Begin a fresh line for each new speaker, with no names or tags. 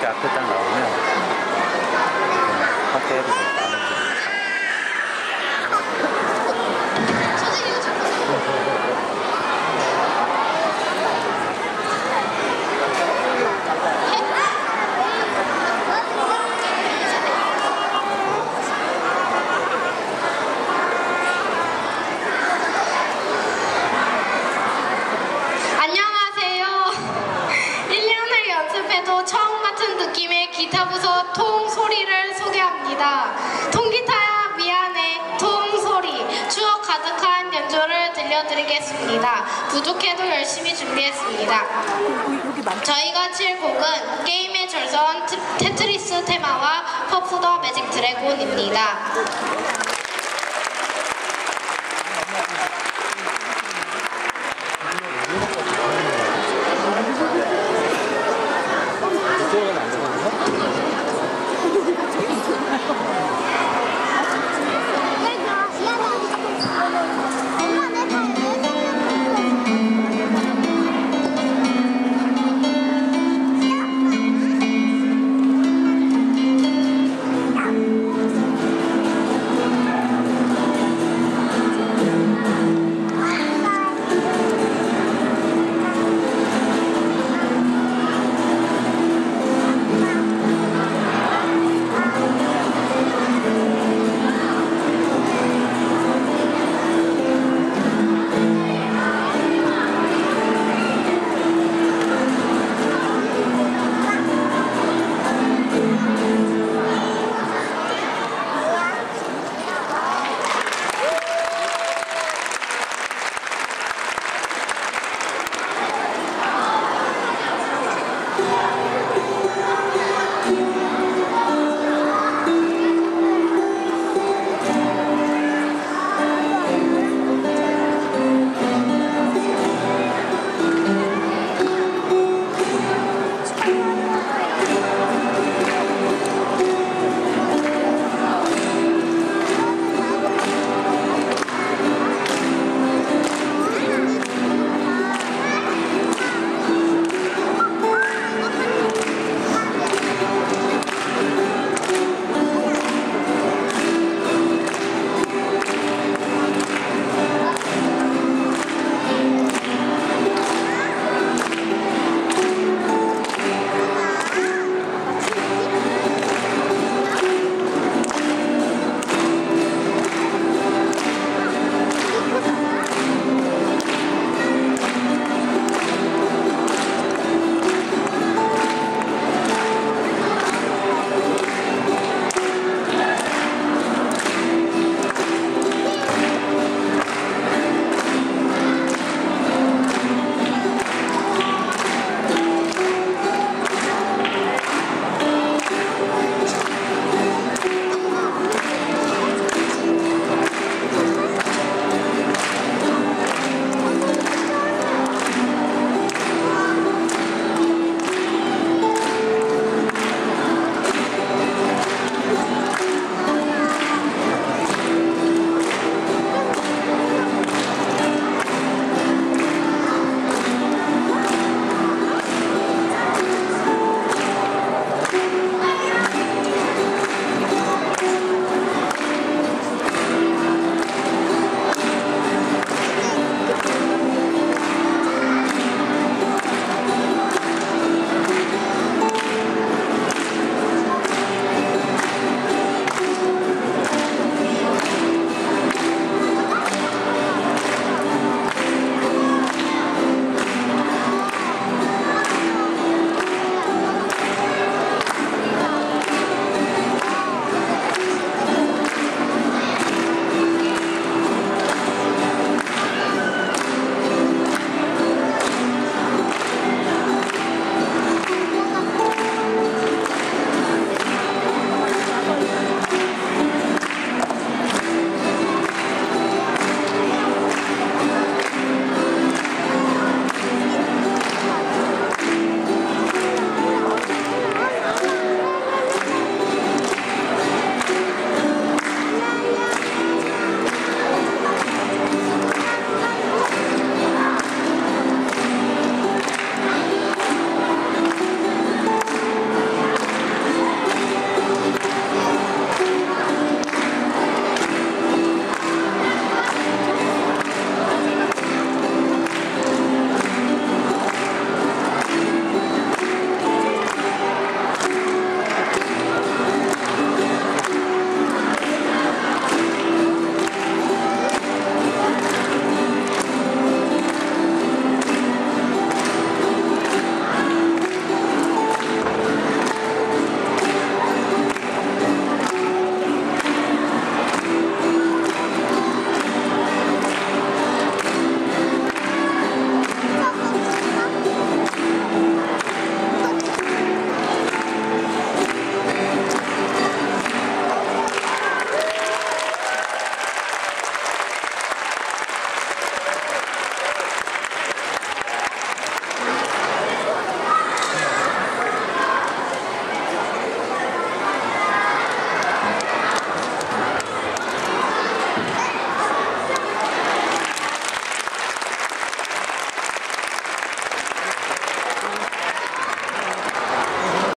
이렇게 앞에 딱 나오면 확대해도 될까?
안 통기타야 미안해 통 소리 추억 가득한 연주를 들려드리겠습니다. 부족해도 열심히 준비했습니다. 저희가 칠 곡은 게임의 절선 트- 테트리스 테마와 Puff the Magic Dragon입니다.